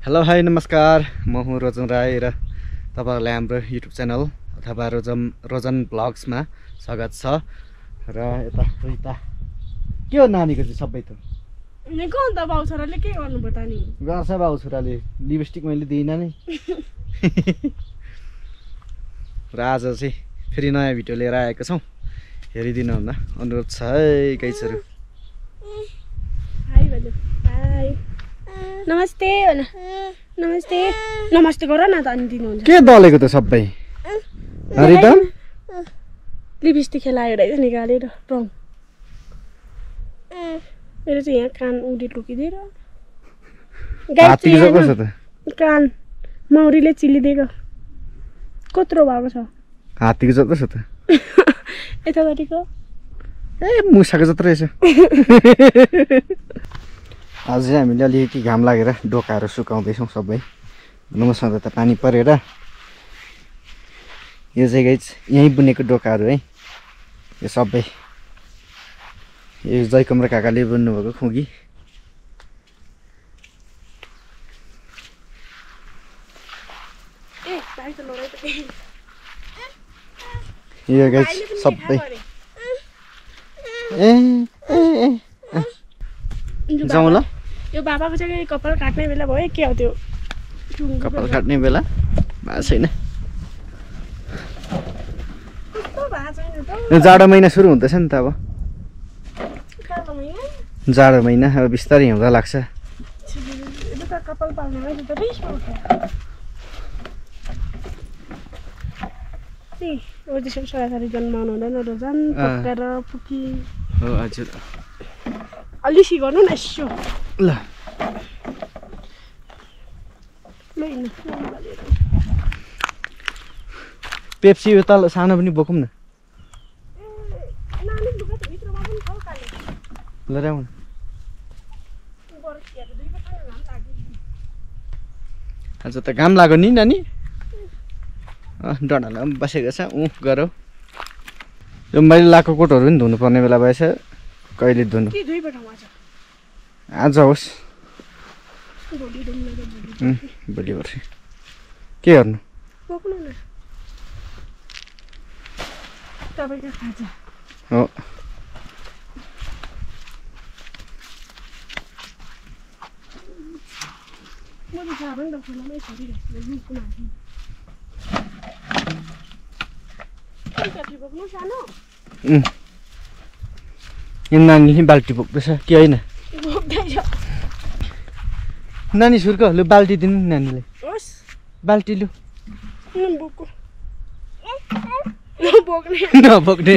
Hello hi नमस्कार म हुँ रोजन राई र तपाईँहरूलाई हाम्रो युट्युब च्यानल अथवा रोजन रोजन ब्लग्समा स्वागत छ र यता यता के हो नानीको चाहिँ सबै त गर्छ बाउ छोराले लिपस्टिक मैले दिइनँ नै र आज चाहिँ फेरि नयाँ भिडियो लिएर आएको छौँ हेरिदिनु हुन अनुरोध छ है गाइसहरू नमस्ते नमस्ते। नमस्ते गर न त अनि दिनुहुन्छ। के दलेको त सबै? रिटर्न लिपस्टिक खेलायो रहेछ निकालेर रङ। मेरो चाहिँ यहाँ कान उडी त? कान मौरीले चिलिदिएको कत्रो भएको छ। हात्तीको जत्रो छ त? यतापट्टिको। ए मुसाको जत्रो रहेछ। आज चाहिँ हामीले अलिकति घाम लागेर डोकाहरू सुकाउँदैछौँ सबै। सधैँ त पानी परेर। यो चाहिँ गाइज यहीँ बुनेको डोकाहरू है। यो सबै। यो जयकमर काकाले बुन्नुभएको खुगी। यो गाइज सबै। ए जाउँ ल। यो बाबाको चाहिँ कपाल काट्ने बेला भयो के हो त्यो? कपाल। काट्ने बेला? भएको छैन जाडो महिना सुरु हुँदैछ नि त अब। जाडो महिना? अब बिस्तारै हिउँदा लाग्छ। छोराछोरी जन्माउनु हुँदैन रोजन अँ। पकाएर पुकी। हजुर। अलिसी गर्नु न यसो। ल। पेप्सी यो तल सानो पनि बोकौँ न। ल। आज त घाम लाग्यो नि नानी अँ डढाला पनि बसेको छ ऊ गरौ यो मैले लाएको कोटहरू पनि धुनुपर्ने बेला भएछ कहिले धुनु आज होस् भोलि पर्सि। के गर्नु? हो। नानीले बाल्टी बोक्दैछ कि होइन? नानी सुर्क लु बाल्टी दिनु नि नानीलाई। होस्। बाल्टी लु। नबोक्ने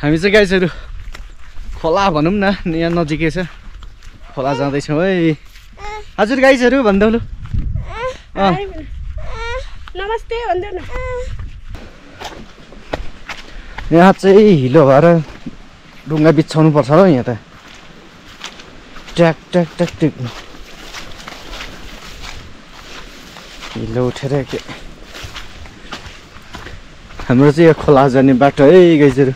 हामी चाहिँ गाइसहरू खोला भनौँ न यहाँ नजिकै छ। खोला जाँदैछौँ है। हजुर गाइसहरू भन्दै लु। नमस्ते भन्दै न। यहाँ चाहिँ हिलो भएर ढुङ्गा बिछाउनु पर्छ र यहाँ त। ट्याक ट्याक ट्याक ट्याक। हिलो उठेर के? हाम्रो चाहिँ यो खोला जाने बाटो है गाइजहरू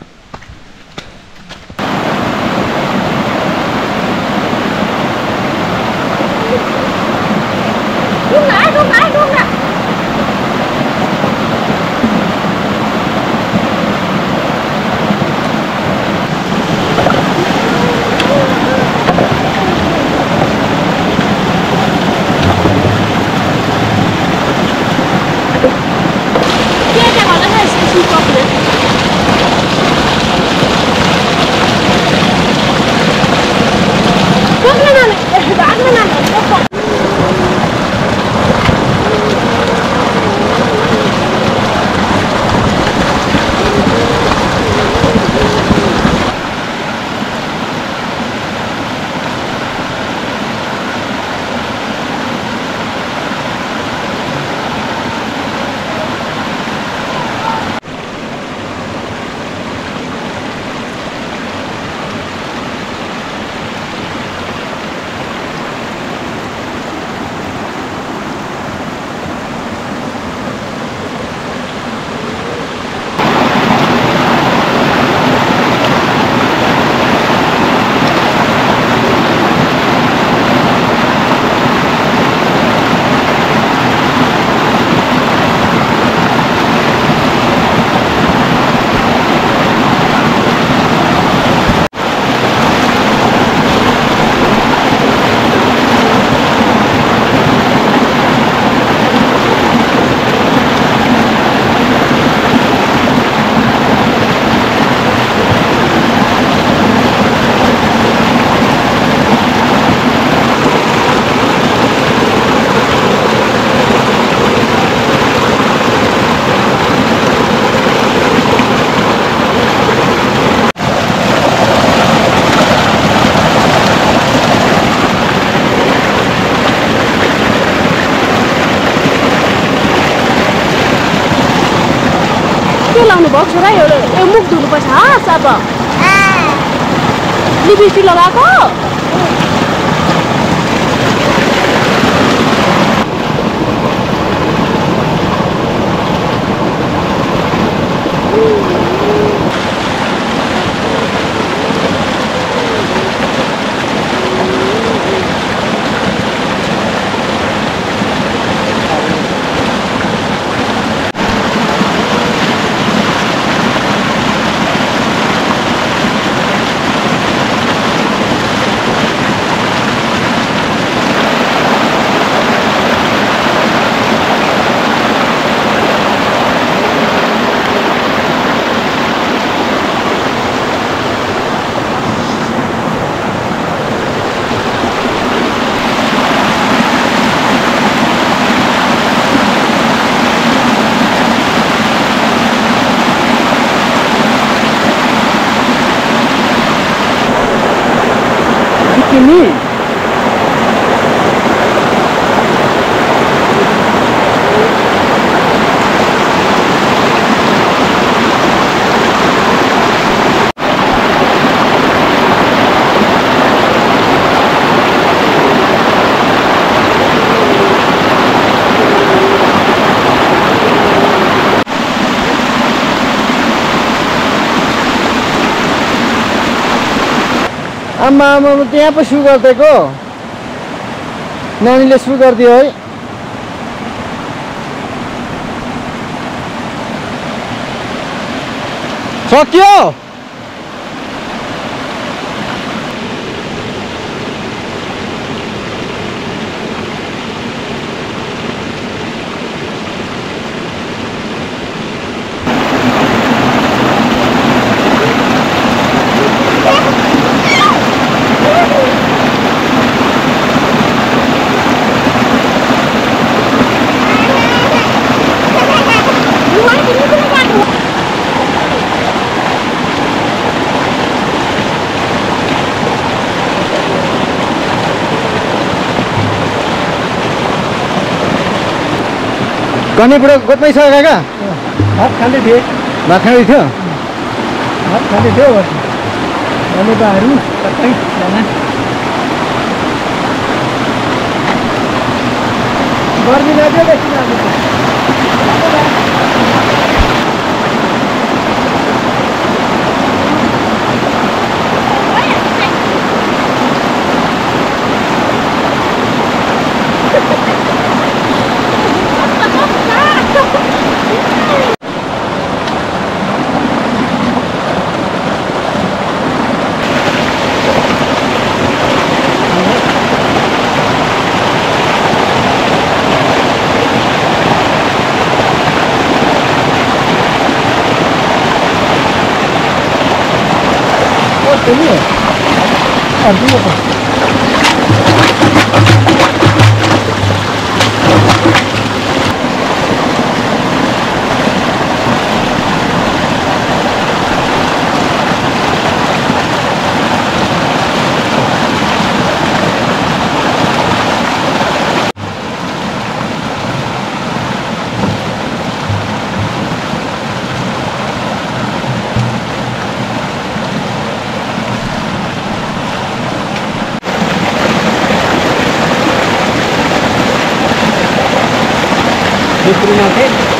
अब लिपस्टिक लगाएको तिमी आमा त्यहाँ पो सु गरिदिएको। नानीले सु गरिदियो है। सक्यो? गर्ने बुढो गोठमै छ काका? भात खाँदै थिएँ। भात खाँदै थियो? भात खाँदै थियो। सबैजना गर्मी लाग्यो बेसी लाग्यो। Libre natin.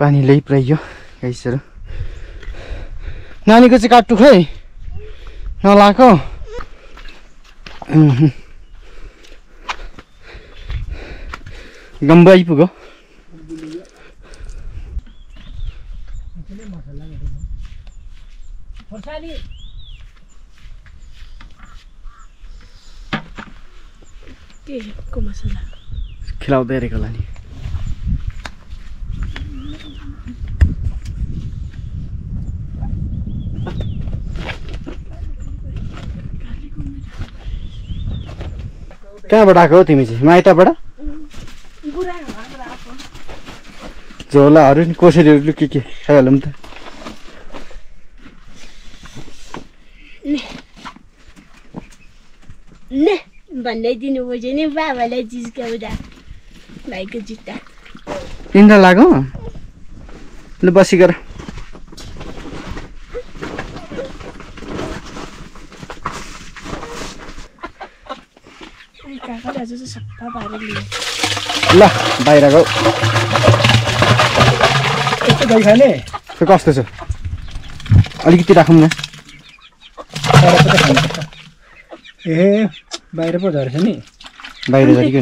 पानी ल्याइपुऱ्याइयो गाइसहरू। नानीको चाहिँ काट्टु खै नलाएको। गम्बा आइपुग्यो। खिलाउँदै गरेको होला नि। कहाँबाट आएको हो तिमी चाहिँ? माइतबाट? झोलाहरू नि कोसेलीहरू के के खाइहालौँ त। ने भन्दै दिनुपर्छ नि बाबालाई जिस्काउँदा भाइको जुत्ता। निन्द्रा लाग्यो? ल बसी चाहिँ ल बाहिर गऊ यस्तो दही खाने त्यो कस्तो छ? अलिकति राखौँ न। ए बाहिर पो झरेछ नि। बाहिर अलिक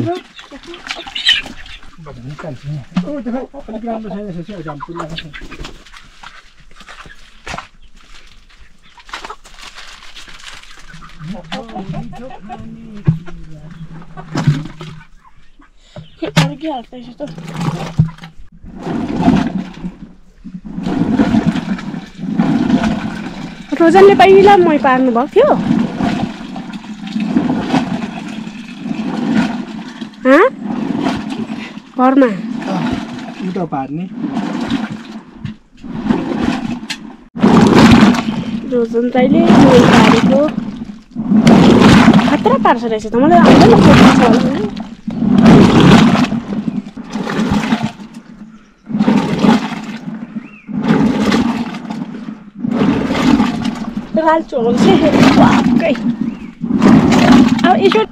राम्रो छैन के हल्दैछ त रोजनले पहिला मै पार्नु भएको थियो घरमा उता पार्ने रोजन तैँले पारेको खतरा पार्छ रहेछ त मलाई आउँदैन खोज्नु छ होला नि। राल्छु हुन्छ वाक्कै अब यसो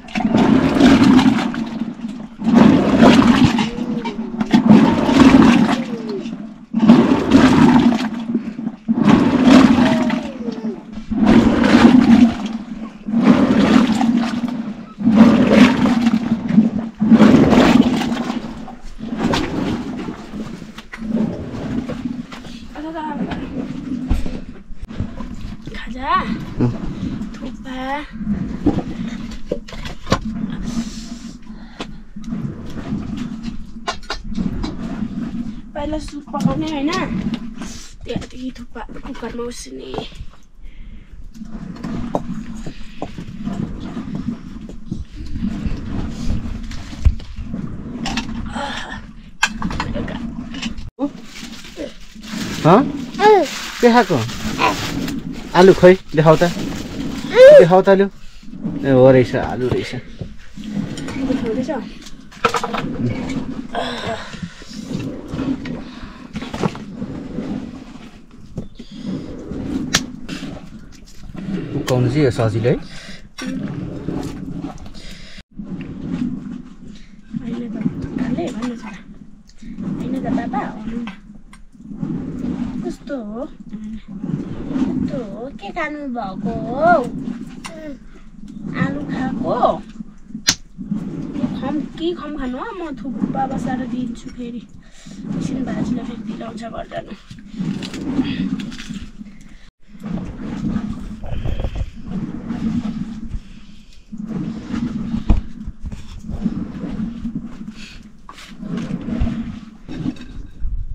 खाजा थुक्पा पहिला सुप पकाउने होइन त्यहाँदेखि थुक्पा हँ के आलु खोइ देखाउ त देखाउ त आलु ए हो रहेछ आलु रहेछ उकाउनु चाहिँ कस्तो हो कस्तो हो के खानु भएको हो आलु खाएको। खम के खम खानु म थुक्पा बसाएर दिन्छु फेरि एकछिन भाजीलाई फेरि दिलाउँछ घर जानु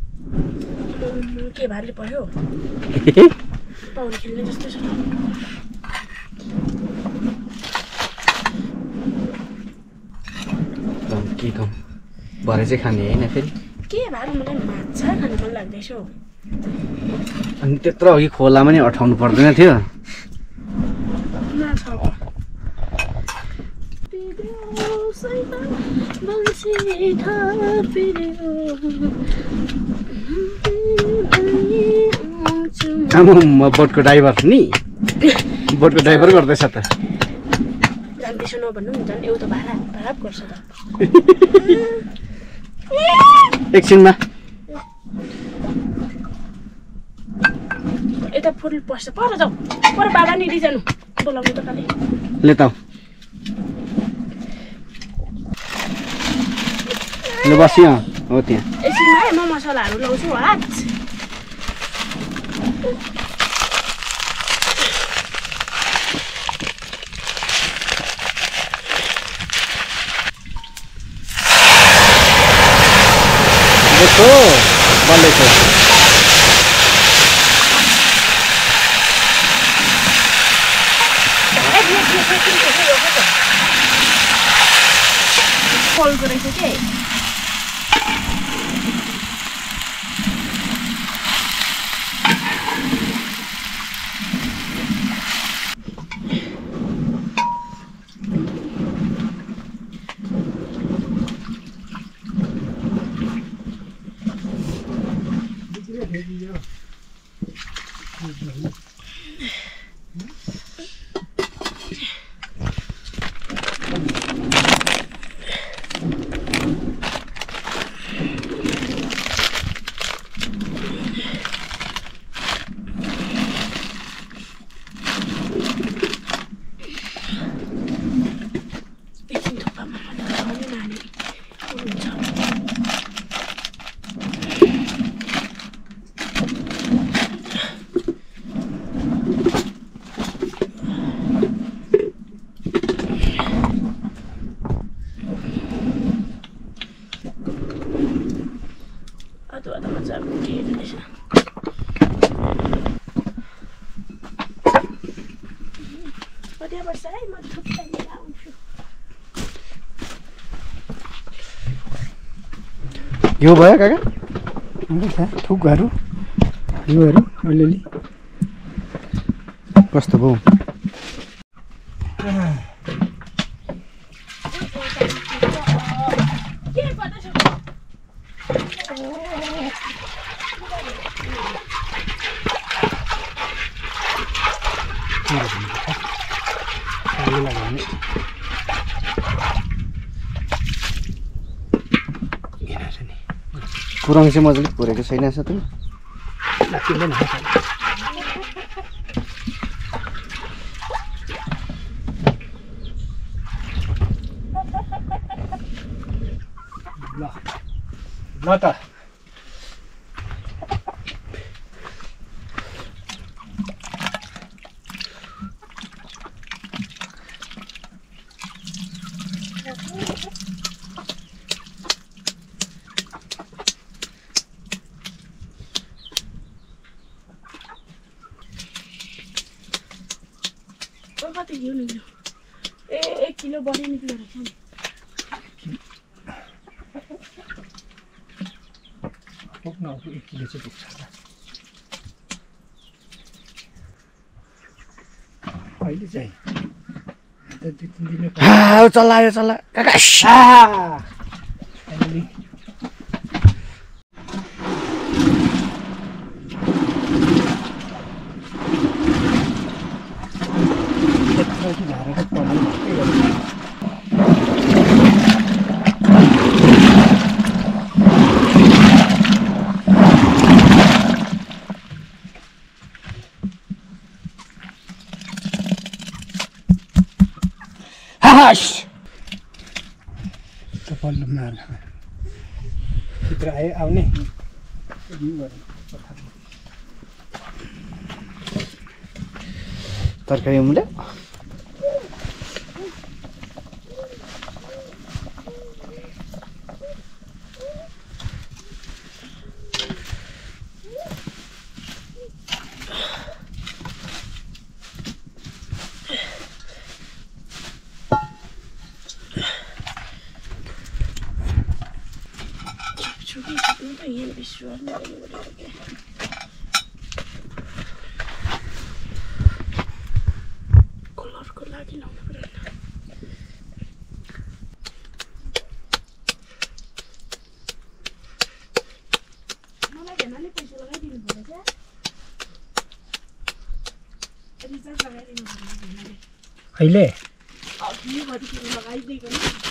उम्, के भाले पर्यो पौडी खेल्ने जस्तो छ। के कम? भरे चाहिँ खाने होइन फेरि। के भाले मलाई माछा खानु मन लाग्दैछ हौ। अनि त्यत्रो अघि खोलामा नि अठाउनु पर्दैन थियो माछा हो। पिरो सैता बन्सी थपिरो। आमा म बोटको ड्राइभर नि बोटको ड्राइभर गर्दैछ त। त्यसो नभन्नु नि झन् एउटा भाडा भाडा गर्छ त। एकछिनमा। यता फुल पर्छ। पर जाऊ। पर बाबा नि रिजानु। बोलाउनु त खालि। ले त। ल बस यहाँ हो त्यहाँ। एकछिनमा म मसलाहरू लाउँछु हात। देखो बल्लेको फलको रहेछ के एकछिन थुक्पामा मात्रै खाउने नानी हुन्छ अदुवा त मजाले उठिएको रहेछ कति वर्ष है म थुक्पा लिएर आउँछु घिउ भयो काका? थुकहरू योहरू अलिअलि। कस्तो भयो के गर्दैछ आलु लगाउने घेरा छ नि कुरङ चाहिँ मजाले पुरेको छैन ल ल त ओ, कति घिउ निक्ल्यो ए एक किलो बढी निक्ल्यो रहेछ नि पुग्न एक किलो चाहिँ पुग्छ होला अहिले चाहिँ त दुई तिन दिन हा, चल्लायो चल्ला काका अलिअलि यत्रो चाहिँ झारेको पर्ने के गर्नु हास त पल्लो मार भित्र आयो आउने तरकारी उम्ल्यो छुकी छुक्नु त यहाँ विश्वास नगर्नु पऱ्यो क्या कलरको लागि लाउनु पैसा लगाइदिनु पऱ्यो क्या अहिले लगाइदिएको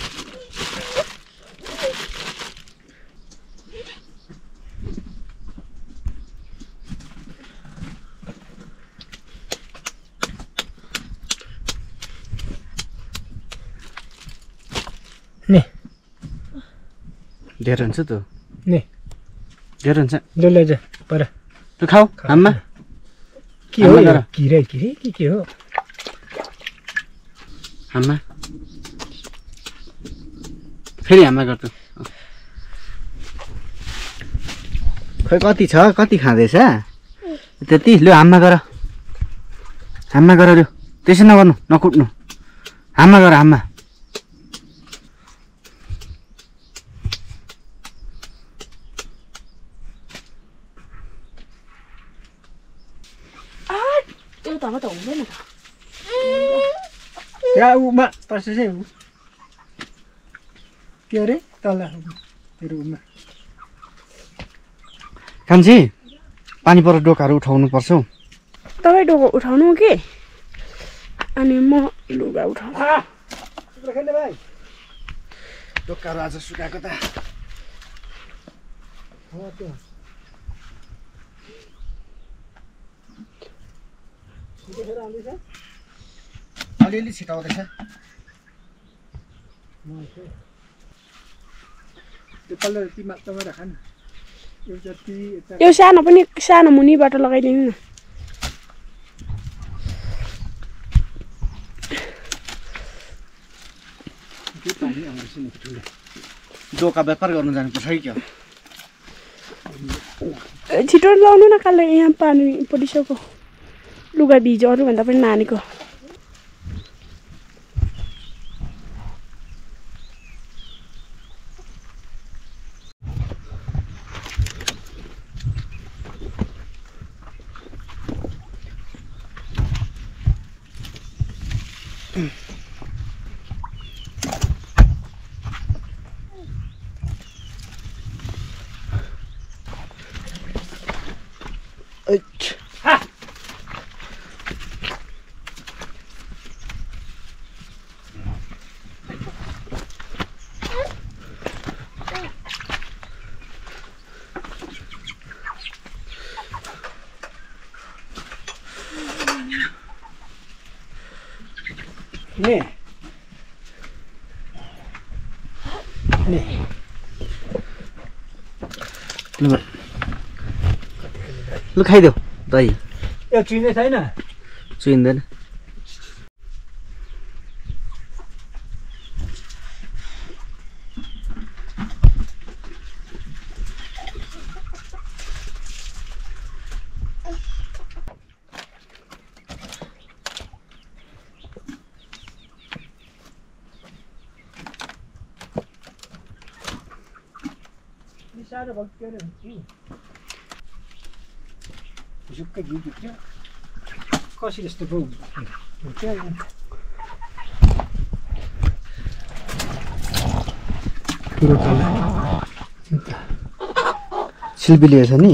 धेरै हुन्छ त्यो नि धेरै हुन्छ ल लैजा पर तँ खाऊ हाममा के हो आमा यो? गर। किरे किरे के के हो हाममा फेरि हाममा गर्छु खोइ कति छ कति खाँदैछ त्यति लु हाममा गर हाममा गर लु त्यसै नगर्नु नकुट्नु हाममा गर हाममा त्यो त अब त हुँदैन त या उमा चाहिँ ऊ के अरे तल तेरो उमा कान्छी पानी पर डोकाहरू उठाउनु पर्छ हौ तपाईँ डोको उठाउनु कि अनि म लुगा उठाउनु भाइ डोकाहरू आज सुकाएको त अलिअलि छिटाउँदैछ। यो जति यता यो सानो पनि सानो मुनिबाट लगाइदिनु न। डोका व्यापार गर्नु जानुपर्छ कि क्या? छिटो लाउनु न काले यहाँ पानी परिसक्यो लुगा भिज्यो अरूभन्दा पनि नानीको नि नि लु लु खाइदेऊ दही चुइँदै छैन? चुइँदैन साह्रो भएको के अरे झुक्कै घिउ दुख्यो कसी जस्तो पो हुन्छ सिलबिली छ नि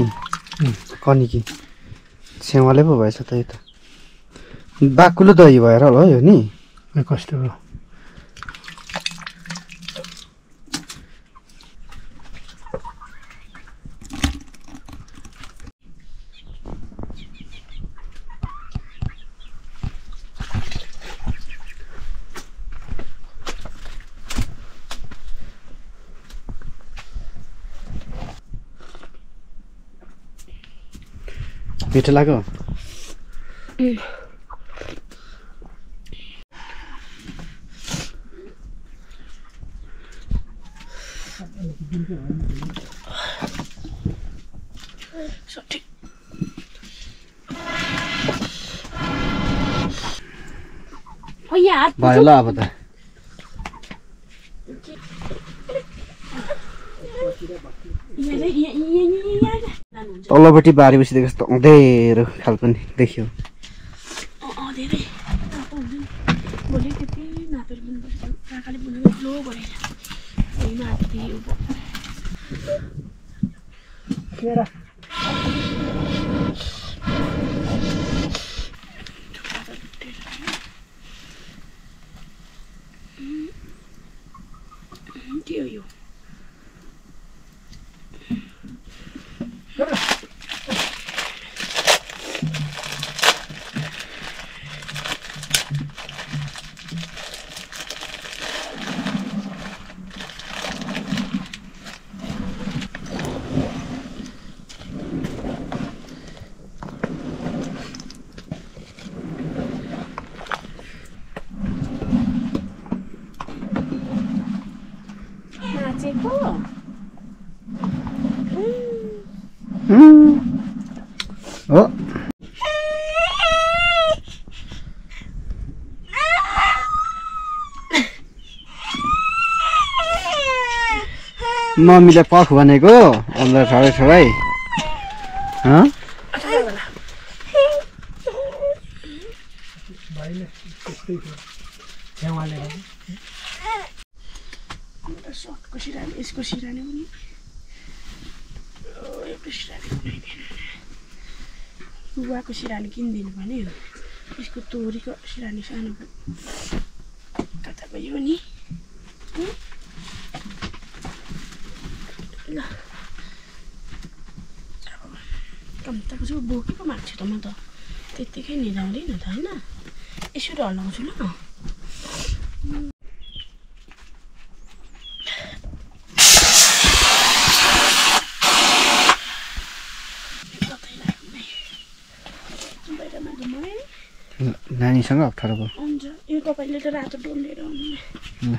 कनिकी छेवाले पो भएछ त यो त बाक्कुलो दही भएर होला हो यो नि कस्तो मिठो लाग्यो? भयो ल अब त यहाँ चाहिँ यहाँ- यहाँ- यहाँ- यहाँ- यहाँ जानुहुन्छ तल्लोपट्टि बारी बसिदिएको जस्तो अँधेरो खालको नि देखियो अँ अँ धेरै तातो हुन्छ नि भोलि त्यति नापेर बुन्नुपर्छ काकाले बुनेको ठुलो गरेर भुइँमा हात्ती उँभो केरा के हो यो हो मम्मीले पख भनेको? अन्त सर्टको सिरानी यसको सिरानी पनि एउटा बनाइदिएन बुवाको सिरानी किनिदिनु भने यसको तोरीको सिरानी सानो कता गयो नि? ल कम्ताको बोकेको माग्छु त म त त्यत्तिकै निधाउँदिनँ त होइन यसरी हल्लाउँछु ल नानीसँग अप्ठ्यारो भयो हुन्छ यो तपाईँले त रातो डोल लिएर आउनु ल।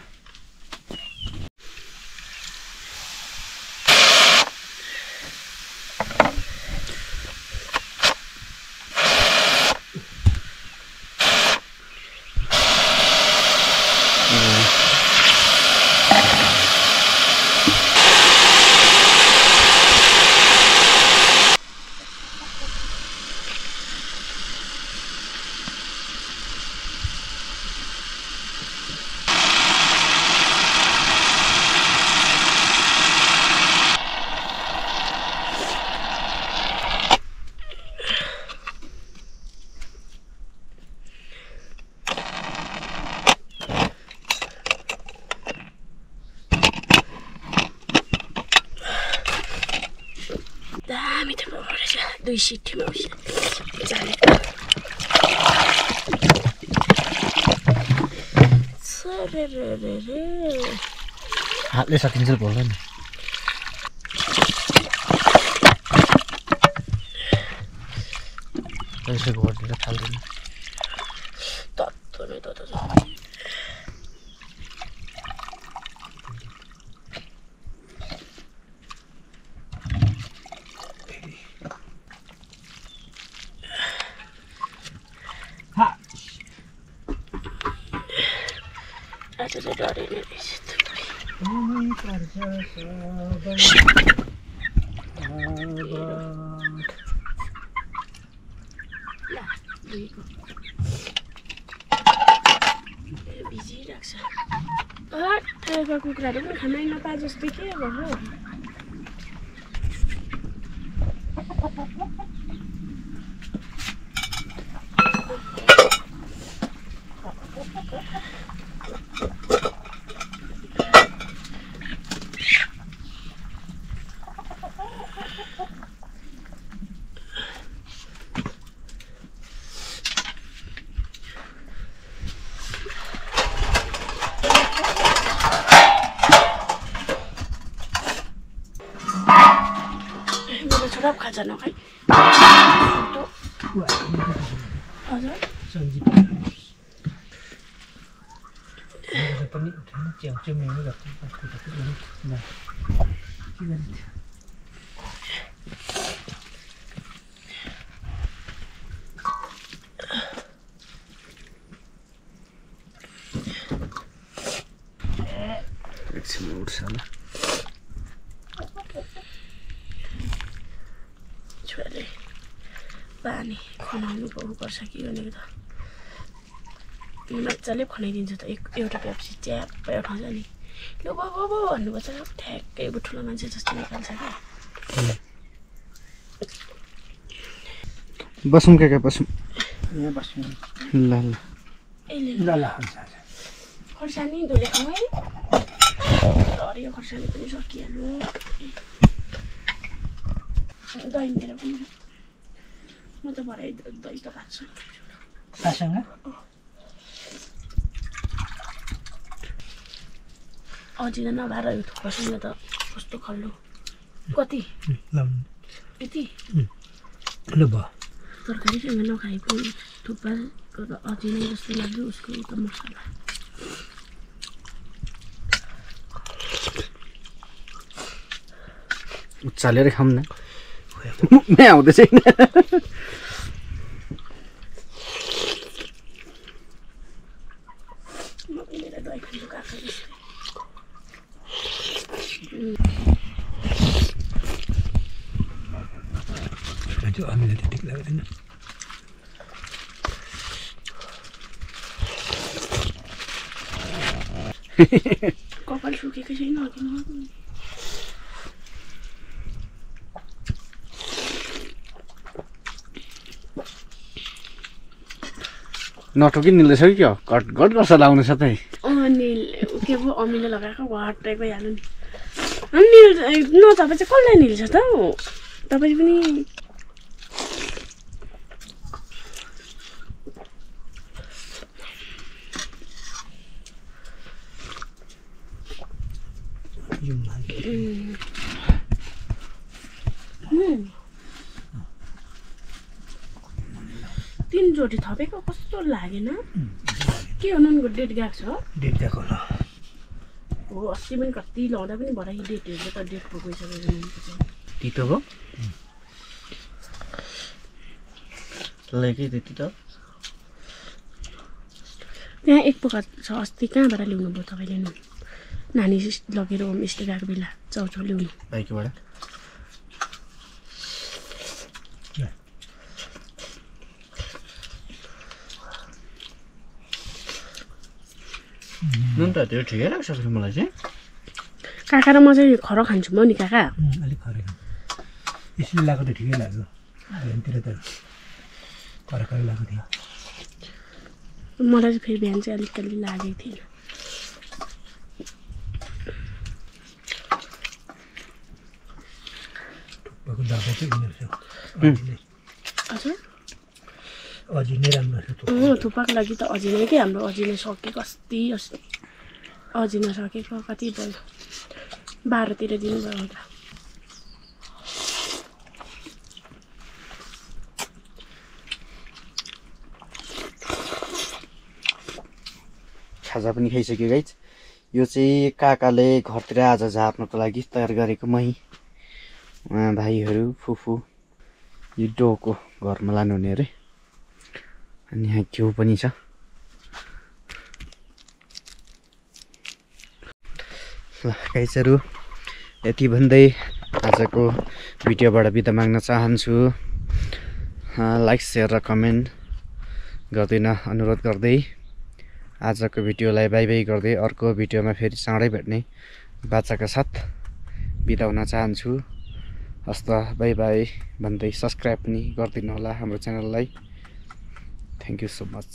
दामी त रे रे हातले सकिन्छ बोल्दा नि यसो गरिदिएर फाल्दैन तत्तो नै तत्तो छ आज चाहिँ डरै नै रहेछ थुप्रै ल दुईको ए, भिजिरहेको छ कुखुराहरू पनि खानै नपाए जस्तो के भयो मेरो छोरा पो खाजा नखाइ हजुर सन्जी पनि उठेन च्याउच्याउ मेमै गर्छ के गर्ने थियो उठ्छ होला छोराले पानी खनाउनु पर्छ कि भनेको त मजाले खनाइदिन्छ त एक एउटा पेप्सी च्याप्पै उठाउँछ नि लु बाबा भन्नुपर्छ ठ्याक्कै अब ठुलो मान्छे जस्तो निकाल्छ क्या बसौँ के क्या बसौँ ल ल ल ल खोर्सानी धुले म त भरे दही त अझै नभएर यो थुक्पासँग त कस्तो खल्लो कति यति ल भयो तरकारीसँग नखाए पनि थुक्पाको त अझै नै जस्तो लाग्यो उसको त मसला उचालेर खाऊँ न। मै आउँदै छैन कपाल सुकेको छैन अघि न। नटोकि निल्दैछ कि क्या? कट कट गर्छ लाउनु साथै। के पो अमिलो लगाएको हटाइ गइहाल्यो नि। अनि निल न तपाईँ चाहिँ कसलाई निल्छ त हौ? तपाईँ पनि उम्. तिनचोटि थपेको कस्तो लागेन? के हो नुनको डेट गएको छ? डेट गएको ल हो अस्ति पनि कति लाउँदा पनि भरे डेट हेर्छ त डेट गइसकेको तितो भयो लेकै त्यति त? त्यहाँ एक पोका छ अस्ति। कहाँबाट ल्याउनु भयो तपाईँले? नुन नानी लगेर होमस्टे गएको बेला। चाउचाउ ल्याउनु। बाइकबाट? नुन त त्यो ठिकै लाग्छ फेरि मलाई चाहिँ। काका र म चाहिँ खर खान्छु म नि काका। अलिक खरे यसरी लगाएको त ठिकै लाग्यो। बिहानतिर त खरखरै लगाएको थियो। मलाई चाहिँ फेरि बिहान चाहिँ अलिक अलि लागेको थिएन। अझै नै अझै नै राम्रो छ थुक्पाको लागि त अजिनै के हाम्रो अजिनै सकेको अस्ति अस्ति अजिना सकेको कति भयो? बाह्रतिर दिनुभयो होला। खाजा पनि खाइसक्यो गाइज। यो चाहिँ काकाले घरतिर आज झाप्नको लागि तयार गरेको मही। उहाँ भाइहरू फुफू यो डोको घरमा लानुहुने अरे। अनि यहाँ घिउ पनि छ। ल गाइजहरू यति भन्दै आजको भिडियोबाट बिदा माग्न चाहन्छु। लाइक सेयर र कमेन्ट गर्दिन अनुरोध गर्दै आजको भिडियोलाई बाई बाई गर्दै अर्को भिडियोमा फेरि चाँडै भेट्ने बाचाका साथ बिदा हुन चाहन्छु। हस्त बाई बाई भन्दै सब्सक्राइब पनि गरिदिनु होला हाम्रो च्यानललाई थ्याङ्क यू सो मच